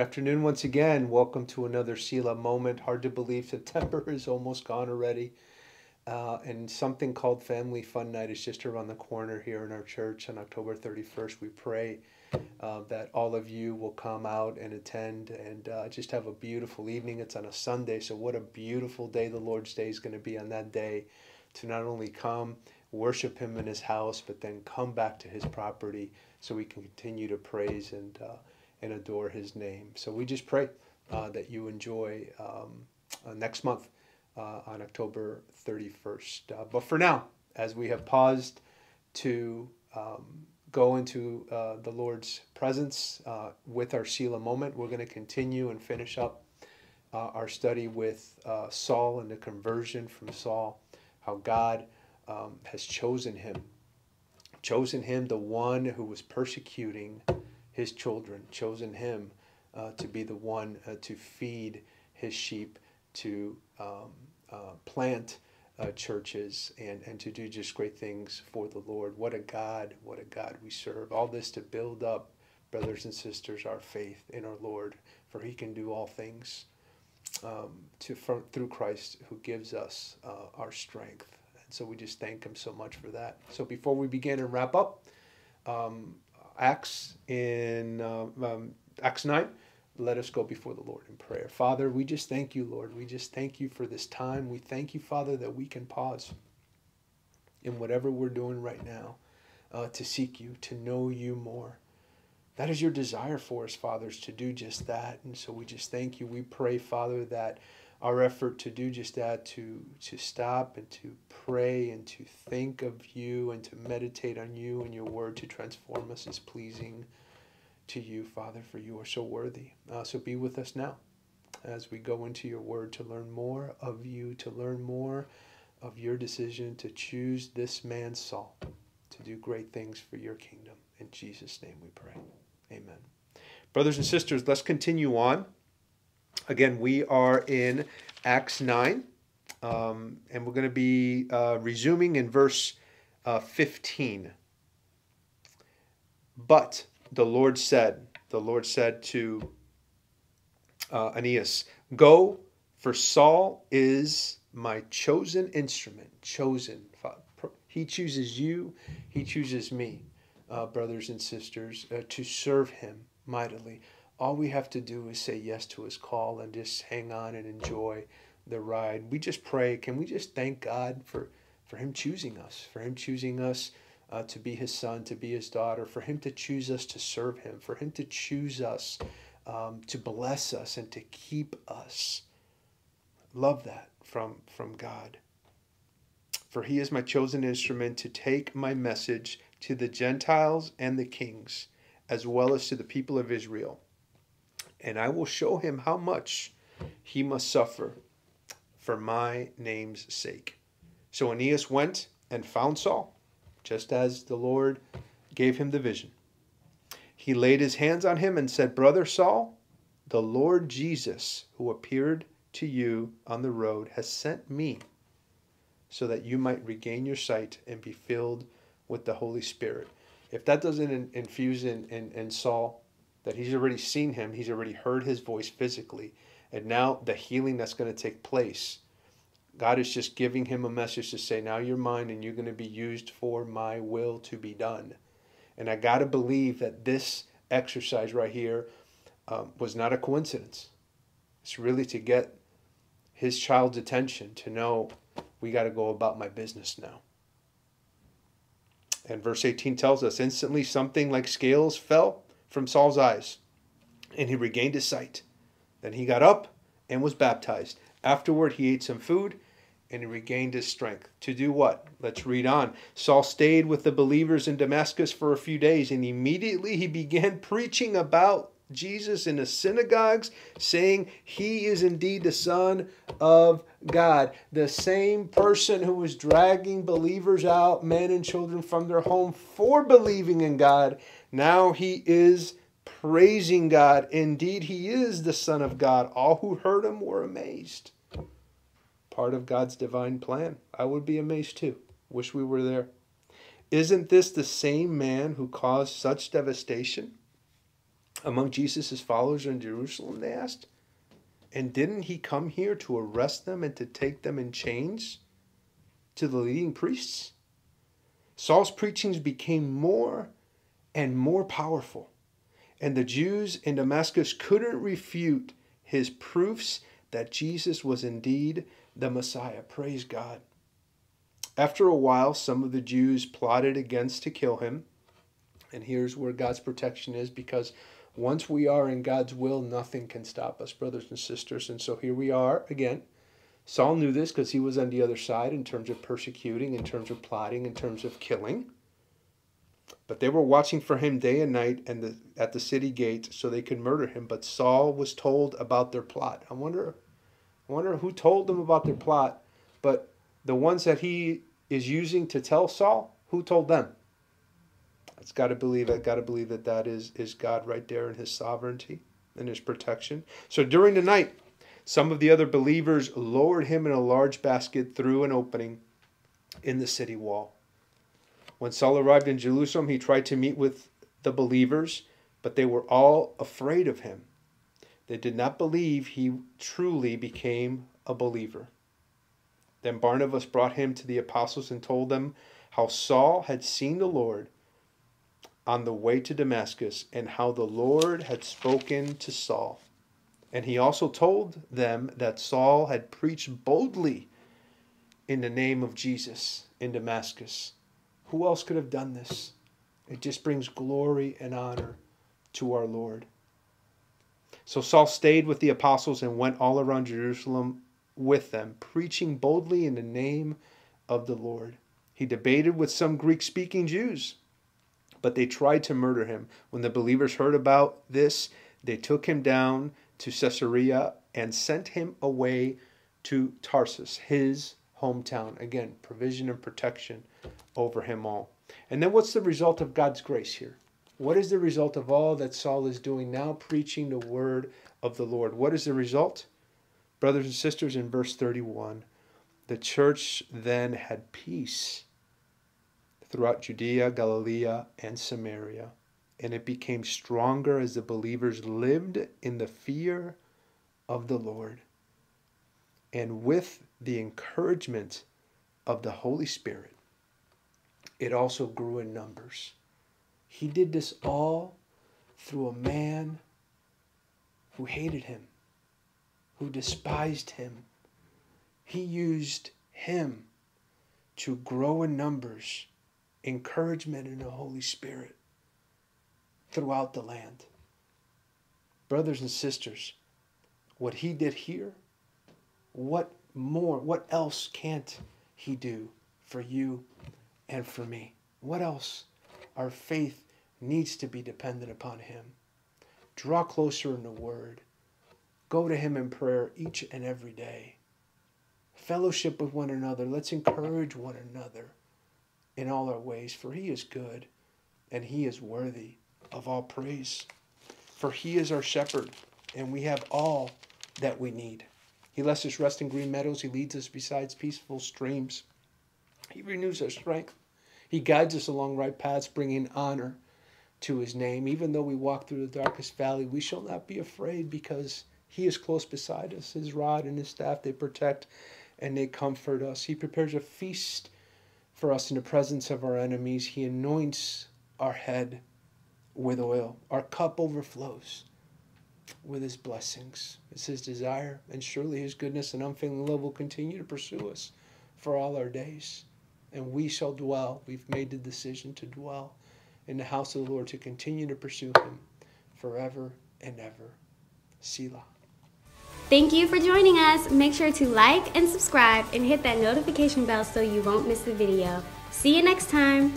afternoon once again. Welcome to another Selah moment. Hard to believe September is almost gone already. Uh, and something called Family Fun Night is just around the corner here in our church on October 31st. We pray uh, that all of you will come out and attend and uh, just have a beautiful evening. It's on a Sunday, so what a beautiful day the Lord's Day is going to be on that day to not only come, worship Him in His house, but then come back to His property so we can continue to praise and uh, and adore his name. So we just pray uh, that you enjoy um, uh, next month uh, on October 31st. Uh, but for now, as we have paused to um, go into uh, the Lord's presence uh, with our Selah moment, we're going to continue and finish up our study with Saul and the conversion from Saul, how God um, has chosen him. Chosen him, the one who was persecuting his children, chosen him uh, to be the one uh, to feed his sheep, to um, uh, plant uh, churches, and, and to do just great things for the Lord. What a God, what a God we serve. All this to build up, brothers and sisters, our faith in our Lord, for he can do all things um, to, through Christ who gives us uh, our strength. And so we just thank him so much for that. So before we begin and wrap up, um, Acts in uh, um, Acts 9, let us go before the Lord in prayer. Father, we just thank you, Lord. We just thank you for this time. We thank you, Father, that we can pause in whatever we're doing right now uh, to seek you, to know you more. That is your desire for us, fathers, to do just that. And so we just thank you. We pray, Father, that our effort to do just that, to, to stop and to pray and to think of you and to meditate on you and your word to transform us is pleasing to you, Father, for you are so worthy. Uh, so be with us now as we go into your word to learn more of you, to learn more of your decision to choose this man, Saul, to do great things for your kingdom. In Jesus' name we pray. Amen. Brothers and sisters, let's continue on. Again, we are in Acts 9, um, and we're going to be uh, resuming in verse uh, 15. But the Lord said, the Lord said to uh, Aeneas, Go, for Saul is my chosen instrument, chosen. He chooses you, he chooses me, uh, brothers and sisters, uh, to serve him mightily all we have to do is say yes to his call and just hang on and enjoy the ride. We just pray. Can we just thank God for, for him choosing us, for him choosing us uh, to be his son, to be his daughter, for him to choose us to serve him, for him to choose us um, to bless us and to keep us. Love that from, from God. For he is my chosen instrument to take my message to the Gentiles and the kings, as well as to the people of Israel and I will show him how much he must suffer for my name's sake. So Aeneas went and found Saul, just as the Lord gave him the vision. He laid his hands on him and said, Brother Saul, the Lord Jesus, who appeared to you on the road, has sent me so that you might regain your sight and be filled with the Holy Spirit. If that doesn't infuse in, in, in Saul that he's already seen him, he's already heard his voice physically. And now the healing that's going to take place, God is just giving him a message to say, now you're mine and you're going to be used for my will to be done. And I got to believe that this exercise right here um, was not a coincidence. It's really to get his child's attention to know we got to go about my business now. And verse 18 tells us instantly something like scales fell from Saul's eyes, and he regained his sight. Then he got up and was baptized. Afterward, he ate some food and he regained his strength. To do what? Let's read on. Saul stayed with the believers in Damascus for a few days, and immediately he began preaching about Jesus in the synagogues, saying, He is indeed the Son of God. The same person who was dragging believers out, men and children, from their home for believing in God now he is praising God. Indeed, he is the Son of God. All who heard him were amazed. Part of God's divine plan. I would be amazed too. Wish we were there. Isn't this the same man who caused such devastation among Jesus' followers in Jerusalem? They asked. And didn't he come here to arrest them and to take them in chains to the leading priests? Saul's preachings became more and more powerful, and the Jews in Damascus couldn't refute his proofs that Jesus was indeed the Messiah. Praise God. After a while, some of the Jews plotted against to kill him. And here's where God's protection is because once we are in God's will, nothing can stop us, brothers and sisters. And so here we are again. Saul knew this because he was on the other side in terms of persecuting, in terms of plotting, in terms of killing. But they were watching for him day and night and the, at the city gate so they could murder him. But Saul was told about their plot. I wonder, I wonder who told them about their plot. But the ones that he is using to tell Saul, who told them? It's got to believe it. Got to believe that that is is God right there in His sovereignty and His protection. So during the night, some of the other believers lowered him in a large basket through an opening in the city wall. When Saul arrived in Jerusalem, he tried to meet with the believers, but they were all afraid of him. They did not believe he truly became a believer. Then Barnabas brought him to the apostles and told them how Saul had seen the Lord on the way to Damascus and how the Lord had spoken to Saul. And he also told them that Saul had preached boldly in the name of Jesus in Damascus. Who else could have done this? It just brings glory and honor to our Lord. So Saul stayed with the apostles and went all around Jerusalem with them, preaching boldly in the name of the Lord. He debated with some Greek speaking Jews but they tried to murder him. When the believers heard about this, they took him down to Caesarea and sent him away to Tarsus, his hometown. Again, provision and protection over him all. And then what's the result of God's grace here? What is the result of all that Saul is doing now, preaching the word of the Lord? What is the result? Brothers and sisters, in verse 31, the church then had peace throughout Judea, Galilee, and Samaria. And it became stronger as the believers lived in the fear of the Lord. And with the encouragement of the Holy Spirit, it also grew in numbers. He did this all through a man who hated him, who despised him. He used him to grow in numbers encouragement in the Holy Spirit throughout the land. Brothers and sisters, what he did here, what more, what else can't he do for you and for me? What else? Our faith needs to be dependent upon him. Draw closer in the Word. Go to him in prayer each and every day. Fellowship with one another. Let's encourage one another in all our ways, for he is good and he is worthy of all praise. For he is our shepherd, and we have all that we need. He lets us rest in green meadows. He leads us beside peaceful streams. He renews our strength. He guides us along right paths, bringing honor to his name. Even though we walk through the darkest valley, we shall not be afraid because he is close beside us. His rod and his staff, they protect and they comfort us. He prepares a feast for us in the presence of our enemies. He anoints our head with oil. Our cup overflows with his blessings. It's his desire, and surely his goodness and unfailing love will continue to pursue us for all our days. And we shall dwell, we've made the decision to dwell in the house of the Lord, to continue to pursue him forever and ever. Selah. Thank you for joining us. Make sure to like and subscribe and hit that notification bell so you won't miss the video. See you next time.